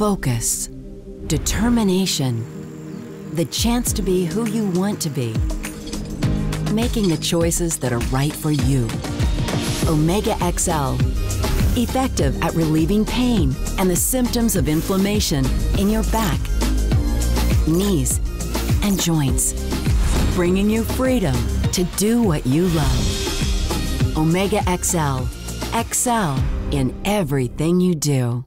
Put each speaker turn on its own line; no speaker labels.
focus, determination, the chance to be who you want to be, making the choices that are right for you. Omega XL, effective at relieving pain and the symptoms of inflammation in your back, knees, and joints, bringing you freedom to do what you love. Omega XL, excel in everything you do.